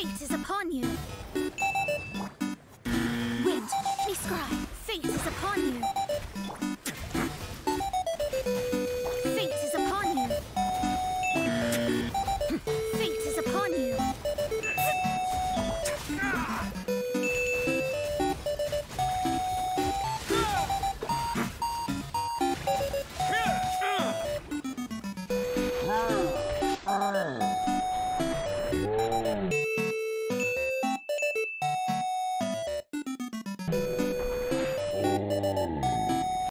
Fate is upon you. Wind, me scry. Fate is upon you. Fate is upon you. Fate is upon you.